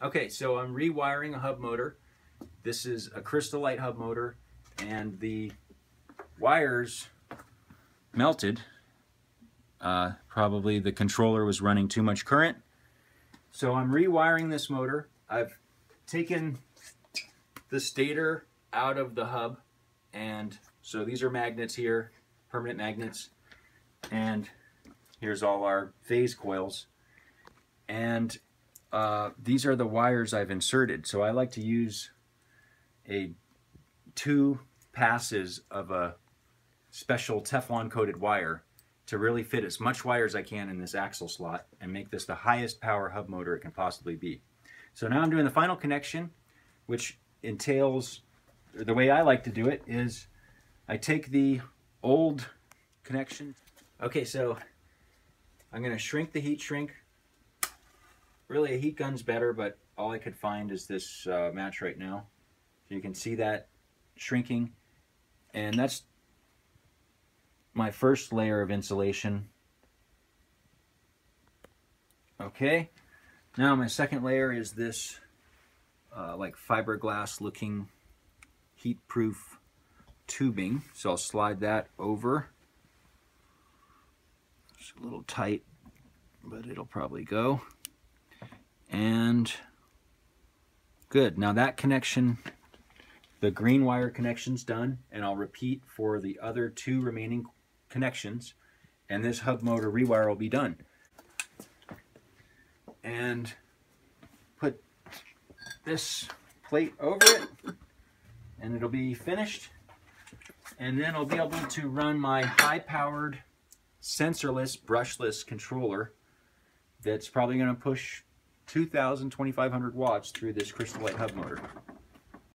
Okay, so I'm rewiring a hub motor. This is a Crystalyte hub motor, and the wires melted. Uh, probably the controller was running too much current. So I'm rewiring this motor. I've taken the stator out of the hub, and so these are magnets here, permanent magnets, and here's all our phase coils. And uh, these are the wires I've inserted. So I like to use a two passes of a special Teflon coated wire to really fit as much wire as I can in this axle slot and make this the highest power hub motor it can possibly be. So now I'm doing the final connection, which entails, the way I like to do it is I take the old connection. Okay, so I'm going to shrink the heat shrink really a heat gun's better, but all I could find is this uh, match right now. So you can see that shrinking. And that's my first layer of insulation. Okay, now my second layer is this uh, like fiberglass looking heat-proof tubing. So I'll slide that over. It's a little tight, but it'll probably go. And good. Now that connection, the green wire connection's done, and I'll repeat for the other two remaining connections, and this hub motor rewire will be done. And put this plate over it, and it'll be finished. And then I'll be able to run my high-powered, sensorless, brushless controller that's probably going to push 2,000, 2,500 watts through this Crystalyte hub motor.